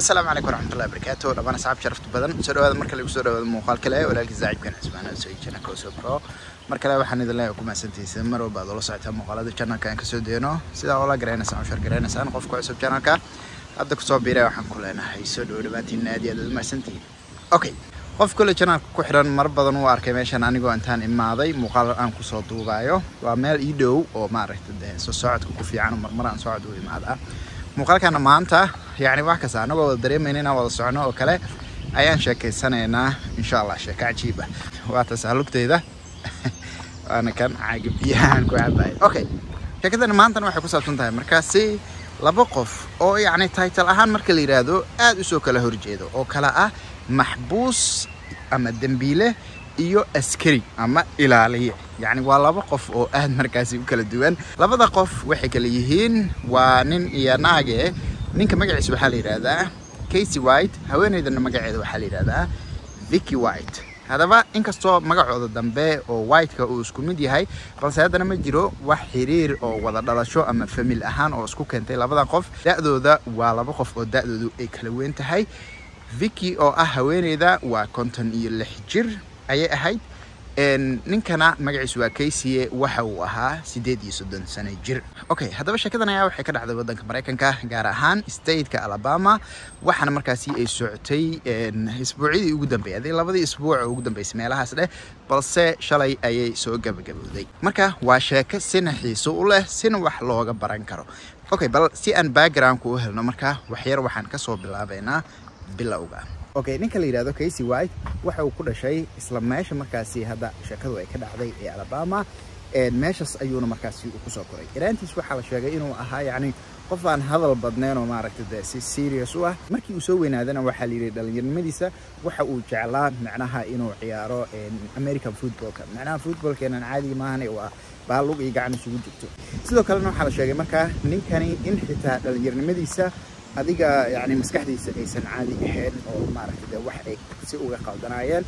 asalaamu calaykum waraxmatullahi wabarakaatu dhammaan asxaab sharafta badan soo dhawaada marka lagu soo dhawaado muuqaal kale walaalkii saaxiibkan cismaan soo janaka soo pro mar kale waxaan idin leeyahay ku mahadsantihiin mar walba aad ula socotaa muuqaalada channelka aan kasoo deeno sidaa oola garanaysaan oo shar garanaysaan qofka cusub channelka hadda kusoo biiray waxaan ku leenahay soo dhawo dhawaatiin aad iyo aad u mahadsantihiin okay qof kule channelka ku xiran mar badan uu arkay meeshan anigoo intaan imaaday muuqaal aan kusoo duubaayo waa meel ii dhow oo maaragta dee soo socodka ku fiican marmar aan socod u imaada muuqaalkana maanta yacni wax kasta anagoo wada dareemayna inaan wada socono oo kale ayaan sheekaysanaynaa insha allah sheeko cajiib ah waa tasaalugteyda waana kan caaga biyahaan ku cabaaya okay sheekadani maantana waxay ku saabsan tahay markaasi laba qof oo yacni title ahaan marka la yidhaahdo aad u soo kala horjeedo oo kale ah maxbuus ama dembiile iyo askari ama ilaaliye. Yacni waa laba qof oo aad markaasi u kala duwan. Labada qof waxay kala yihiin waa nin iyo naage ninka magaciisa waxaa la yidhaahdaa casey white haweeneydana magaceeda waxaa la yidhaahdaa vicky white haddaba inkastoo magacooda dambe oo whiteka uu isku mid yahay balse haddana ma jiro wax xiriir oo wada dhalasho ama famil ahaan oo isku keentay labada qof da-dooda waa laba qof oo da-doodu ay kala weyn tahay vicky oo ah haweeneyda waa konton iyo lix jir ayay ahayd ninkana magaciisu waa kaysiye waxa uu ahaa siddeed iyo soddon sano jir. Okay haddaba sheekadan ayaa waxay ka dhacday waddanka maraykanka gaar ahaan stateka alabama waxaana markaasi ay socotay isbuucyadii ugu dambeeyay adii labadii isbuuc ugu dambeysay meelahaas dheh balse shalay ayay soo gabagabowday. Marka waa sheeko sina xiiso u leh sina wax looga baran karo. Okay bal si aan backgroundka u helno marka waxyar waxaan ka soo bilaabaynaa bilowga okay ninka la yidhahdo casey white waxa uu ku dhashay isla meesha markaasi hadda sheekadu ay ka dhacday ee alabama meeshaas ayuuna markaasi uu kusoo koray iraantiis waxaa la sheegay inuu ahaa yacni qof aan hadal badnayn oo maaragta dee si serious u ah markii uu soo weynaadana waxaa la yidhi dhallinyarnimadiisa waxa uu jeclaa macnaha inuu ciyaaro american footballka macnaha footballkeenan caadi maahan waa baalug iyo gacan isugu jirto sidoo kalena waxaa la sheegay markaa ninkani in xitaa dhallinyarnimadiisa ahayn oo maaragta de wax ay si uga qaldanaayeen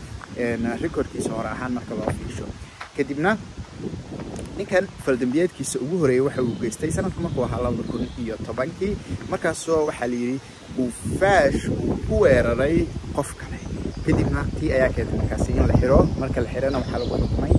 recordkiisa hore ahaan marka loo fiisho kadibna ninkan faldambiyeedkiisa ugu horeeyay waxa uu geystay sanadku markuu ahaa labada kun iyo tobankii markaasoo waxaa la yidhi uu faash uu ku weeraray qof kale kadibna tii ayaa keentay markaasi in la xiro marka la xirana waxaa lagu xukumay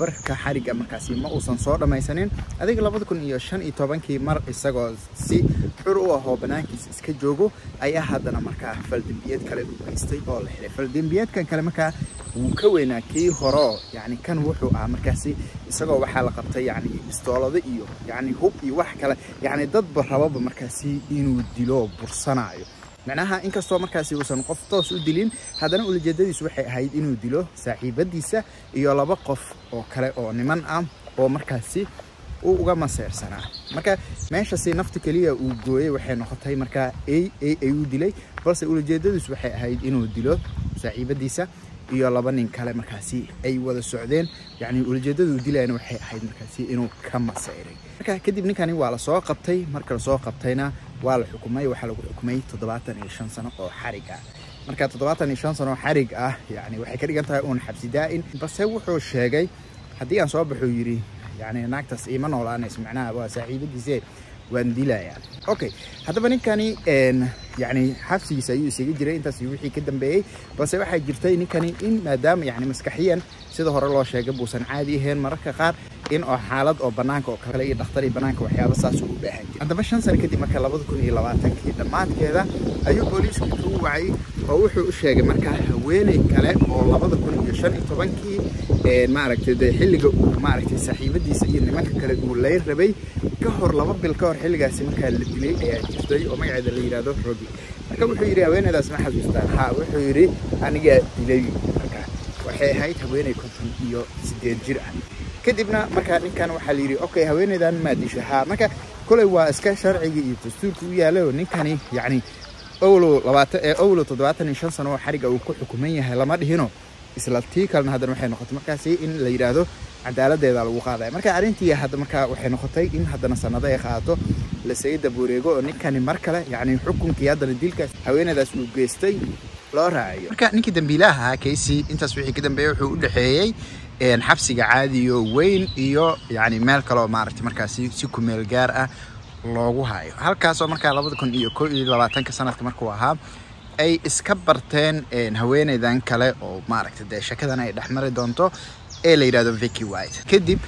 barka xariga markaasi ma uusan soo dhammaysanin adiga labada kun iyo shan iyo tobankii mar isagoo si xur u ahoo banaankiisa iska joogo ayaa haddana markaa faldembiyeed kale u geystay oo la xiray faldembiyeedkan kale markaa wuu ka weynaa kii horeo yacni kan wuxuu ahaa markaasi isagoo waxaa la qabtay yacni bistoolado iyo yacni hub iyo wax kale yacni dadba rababa markaasi inuu dilo bursanaayo macnaha inkastoo markaasi uusan qof toos u dilin haddana ulajeedadiisu waxay ahayd inuu dilo saaxiibadiisa iyo laba qof oo kale oo niman ah oo markaasi uu uga maseersanaa marka meeshasi nafta keliya uu gooyey waxay noqotay markaa a a ayuu dilay balse ulajeedadiisu waxay ahayd inuu dilo saaxiibadiisa iyo laba nin kale markaasi ay wada socdeen yacni ulajeedaduu dilayana waxay ahayd markaasi inuu ka maseyray marka kadib ninkani waa lasoo qabtay marka lasoo qabtayna والحكومي وحلو حكومي تضباطن إيشان صنع حرقة مركز تضباطن إيشان صنع حرقة يعني وحكري قلتها أون حبس دائن بس هو حوش هاجي هدي أنا صوب حويري يعني ناقص إيمان ولا أنا سمعناه أبو سعيد جزيل وانديلا يعني أوكي هذا بني كاني إن يعني حبس يسوي يسوي جري أنت سوي حي كده بس واحد جرتين كاني إن مدام يعني مسكحيا sida hore loo sheegay buusan caadi ahayn mararka qaar in oo xaalad oo banaanka oo kale iyo dhakhtar iyo banaanka waxyaaba saas u baahan jiray haddaba shan sano kadib marka labada kun iyo labaatankii dhammaadkeeda ayuu booliisku tuu wacay oo wuxuu u sheegay markaa haweeney kale oo labada kun iyo shan iyo tobankii maaragtay dee xilliga uu maaragtay saaxiibadiisa iyo nimanka kale uu lay rabay ka hor laba bil ka hor xilligaasi markaa la dilay ayaa jirtay oo magaceeda la yidhaahdo rogi marka wuxuu yidhi haweeneydaas ma xasuustaan ha wuxuu yidhi anigaa dilay waxay ahayd haweeney konton iyo siddeed jir ah kadibna markaa ninkan waxaa la yidhi okay haweeneydan maa disha ha marka kolay waa iska sharciga iyo dastuurka u yaalay oo ninkani yacni owlo labaatan ee owlo toddobaatan iyo shan sano oo xariga uu ku xukuman yahay lama dhihino isla tii kalena haddana waxay noqotay markaasi in la yidhaahdo cadaaladeeda lagu qaadaya marka arrintii hadda markaa waxay noqotay in haddana sanado ay qaato lasaga dabuureego oo ninkani mar kale yacni xukunkii haddana dilkaas haweeneydaas uu geystay loo raaciyo marka ninkii dambiilaha ahaa casey intaas wixii ka dambeeyey wuxuu u dhexeeyey xabsiga caadiyo weyn iyo yani meel kaleoo maaragtay markaasi si kumeel gaar ah loogu hayo halkaasoo markaa labada kun iyo ko iyo labaatanka sanadka markuu ahaa ay iska barteen haweeneydan kale oo maaragta dee shakadan ay dhexmari doonto ee la yidhahdo vicky white. Kadib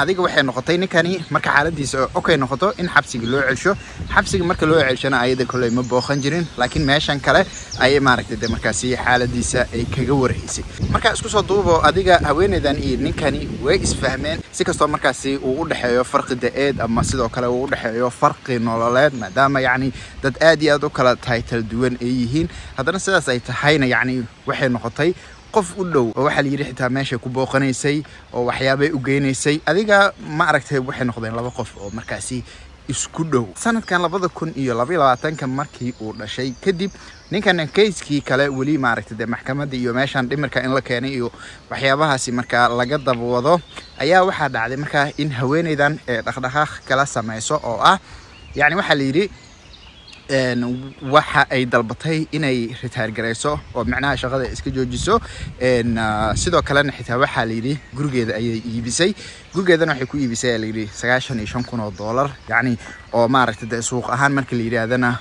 adiga waxay noqotay ninkani marka xaaladiisa okay noqoto in xabsiga loo celsho. Xabsiga marka loo celshona ayada koley ma booqan jirin laakiin meeshan kale ayay maaragtay de markaasi xaaladiisa ay kaga warhaysay marka isku soo duubo adiga haweeneydan iyo ninkani way isfahmeen. Si kastoo markaasi uu u dhexeeyo farqi da'eed ama sidoo kale uu u dhexeeyo farqi nololeed maadaama yacni dad aad iyo aad u kala taytal duwan ay yihiin haddana sidaas ay tahayna yacni waxay noqotay qof u dhow oo waxaa la yidhi xitaa meeshay ku booqanaysay oo waxyaabay u geynaysay adiga ma aragtay waxay noqdeen laba qof oo markaasi isku dhow. Sanadkan labada kun iyo labaiyo labaatanka markii uu dhashay kadib ninkan kayskii kale weli maaragtay dee maxkamadda iyo meeshan dhimirka in la keenay iyo waxyaabahaasi markaa laga dabwado ayaa waxaa dhacday markaa in haweeneydan ee dhaqdhaqaaq kala samayso oo ah yacni waxaa la yidhi waxa ay dalbatay inay ritaar garayso oo micnaha shaqada iska joojiso. Sidoo kalena xitaa waxaa layidhi gurigeeda ayay iibisay. Gurigeedana waxay ku iibisay layidhi sagaashan iyo shan kun oo dollar. Yacni oo maaragtay dee suuq ahaan marka la yidhaahdana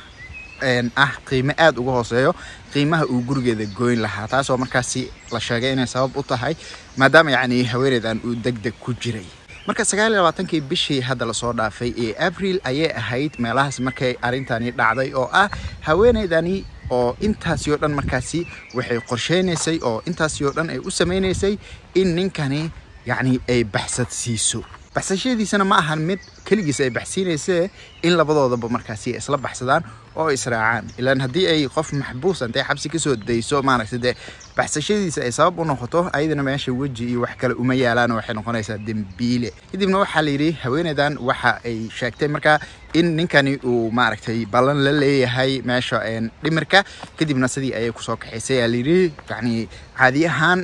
ah qiimo aada uga hooseeyo. Qiimaha uu gurigeeda goyn lahaa taasoo markaasi la sheegay inay sabab u tahay maadaama yacni haweeneydan uu deg deg ku jiray marka sagaal iyo labaatankii bishii hadda la soo dhaafay ee abril ayay ahayd meelahaas markay arrintani dhacday oo ah haweeneydani oo intaasi oo dhan markaasi waxay qorsheynaysay oo intaasi oo dhan ay u sameynaysay in ninkani yacni ay baxsad siiso. Baxsashadiisana ma ahan mid keligiis ay baxsiinaysee in labadoodaba markaasi isla baxsadaan oo israacaan ilaan haddii ay qof maxbuus xabsi ka soo dayso maaragta dee baxsashadiisa ay sabab u noqoto ayadana meesha weji iyo wax kale uma yaalaan waxay noqonaysaa dembiile. Kadibna waxaa la yidhi haweeneydan waxa ay sheegtay markaa in ninkani uu maaragtay ballan la leeyahay meesha dhimirka. Kadibna sidii ayay ku soo kaxaysay aa layidhi yacni caadi ahaan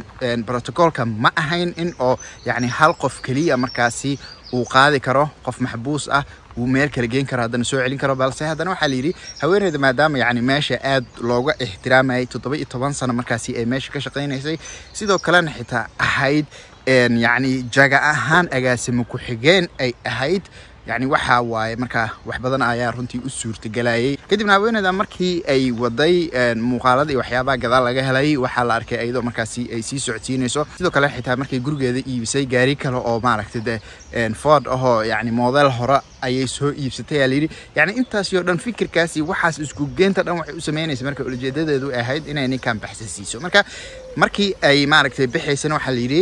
brotocolka ma ahayn in oo yacni hal qof keliya markaasi uu qaadi karo qof maxbuus ah wuu meel kala geen karo haddana soo celin karo balse haddana waxaa la yidhi haweeneyda maadaama yacni meesha aad looga ixtiraamayay toddoba iyo toban sano markaasi ay meesha ka shaqaynaysay sidoo kalena xitaa ahayd yacni jaga ahaan agaasimo ku-xigeen ay ahayd yacni waxaa waaye markaa wax badan ayaa runtii u suurtagelayay. Kadibna haweeneyda markii ay waday muuqaalada iyo waxyaabaha gadaal laga helay waxaa la arkay iyadoo markaasi ay sii socodsiinayso. Sidoo kale xitaa markay gurigeeda iibisay gaari kale oo maaragtay de ford ahoo yacni model hore ayay soo iibsatay aa layidhi yacni intaasi oo dhan fikirkaasi waxaas isku geenta dhan waxay u sameynaysa marka ujeedadeedu ahayd inay ninkan baxsa siiso. Marka markii ay maaragtay bixaysana waxaa layidhi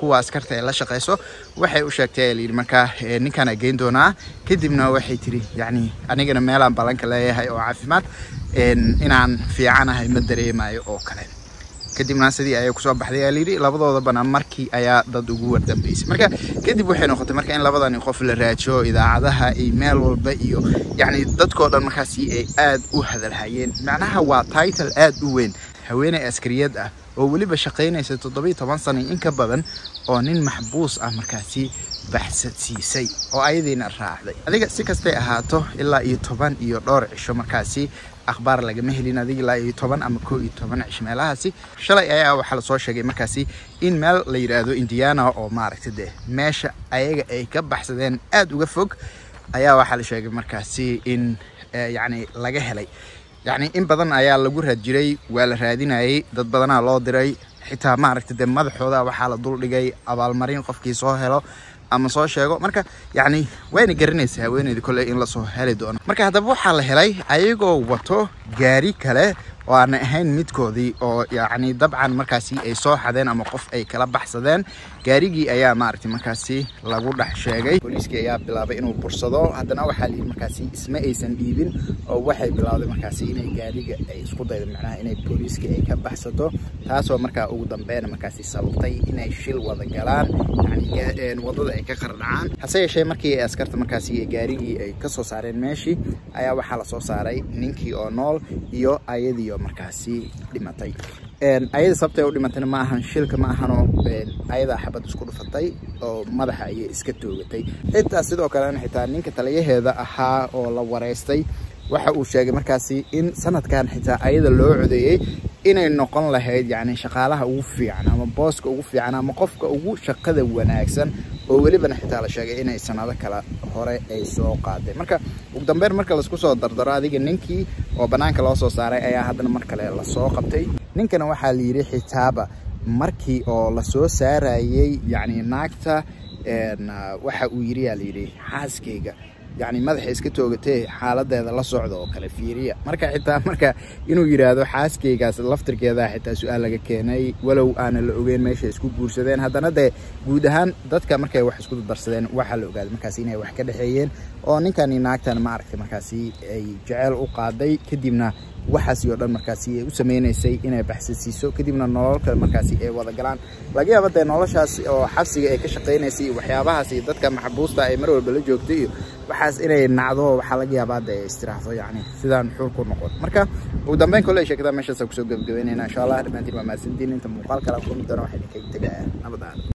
kuwa askarta ee la shaqayso waxay u sheegtay aa layidhi markaa ninkaan geyn doonaa kadibna waxay tiri yacni anigana meelaan ballanka leeyahay oo caafimaad inaan fiicanahay ma dareemayo oo kale kadibna sidii ayay ku soo baxday. Layidhi labadoodabana markii ayaa dad ugu wardambeysay. Marka kadib waxay noqotay marka in labadani qof la raajiyo idaacadaha iyo meel walba iyo yacni dadkoo dhan markaasi ay aad u hadalhayeen. Macnaha waa title aad u weyn haweeney askariyad ah oo weliba shaqaynaysa toddobiyo toban sano in ka badan oo nin maxbuus ah markaasi baxsad siisay oo ayadiina raacday. Adiga si kastay ahaato ilaa iyo toban iyo dhowr cisho markaasi akhbaar lagama helin adiga ilaa iyo toban ama koo iyo toban cisho meelahaasi shalay ayaa waxaa la soo sheegay markaasi in meel la yidhaahdo indiana oo maaragta dee meesha ayaga ay ka baxsadeen aada uga fog ayaa waxaa la sheegay markaasi in yacni laga helay. Yacni in badan ayaa lagu raad jiray waa la raadinayay dad badanaa loo diray xitaa maaragta dee madaxooda waxaa la duldhigay abaalmarin qofkii soo helo ama soo sheego. Marka yacni wayna garanaysaa haweeneyda kolley in la soo heli doono. Marka haddaba waxaa la helay ayagoo wato gaari kale oo aanay ahayn midkoodii oo yacni dabcan markaasi ay soo xadeen ama qof ay kala baxsadeen gaarigii ayaa maaragtay markaasi lagu dhex sheegay. Booliiskii ayaa bilaabay inuu bursado. Haddana waxaa layidhi markaasi isma aysan dhiibin oo waxay bilaawday markaasi inay gaariga ay isku daydo. Macnaha inay booliiskii ay ka baxsato. Taasoo markaa ugu dambeyn markaasi sababtay inay shil wada galaan. Yani waddada ay ka qardhacaan. Hase yeeshee markii askarta markaasi gaarigii ay ka saareen meeshii ayaa waxaa la soo saaray ninkii oo nool iyo ayadii markaasi dhimatay ayada sababtay u dhimatayna ma ahan shilka ma ahanoo ayadaa xabad isku dhufatay oo madaxa ayay iska toogatay. Xitaa sidoo kalena xitaa ninka taliyaheeda ahaa oo la wareystay waxa uu sheegay markaasi in sanadkan xitaa ayada loo codeeyey inay noqon lahayd yacni shaqaalaha ugu fiican ama booska ugu fiican ama qofka ugu shaqada wanaagsan oo welibana xitaa la sheegay inay sanado kale hore ay soo qaaday marka ugu dambeyn marka la isku soo dardaro adiga ninkii oo bannaanka loo soo saaray ayaa haddana mar kale la soo qabtay ninkana waxaa la yidhi xitaaba. Markii oo la soo saarayey yacni naagta waxa uu yidhi yaa layidhi xaaskayga yacni madaxa iska toogatee xaaladeeda la socda oo kale fiiriya. Marka xitaa marka inuu yidhaahdo xaaskaygaas laftirkeeda xitaa su'aal laga keenay walow aanan la ogeyn meesha isku guursadeen. Haddana dee guud ahaan dadka markay wax isku darsadeen waxaa la ogaaday markaasi inay wax ka dhexeeyeen oo ninkani naagtan ma aragtay markaasi ay jeceyl u qaaday. Kadibna waxaasi oo dhan markaasi ay u sameynaysay inay baxsasiiso kadibna nolol kale markaasi ay wada laga yaaba dee noloshaas oo xabsiga ay ka shaqaynaysay iyo waxyaabahaas iyo dadka maxbuusta ay mar walba la joogtay iyo وحاس إني نعذوه وحلاقة بعد استراحته يعني سدان حركوا نقول مركا وده بين كل شيء كده مش هسوي سوق جب إن شاء الله ربنا تيجي ما سندين أنت مقال كلامكم ترى واحد كي تجاه نبضان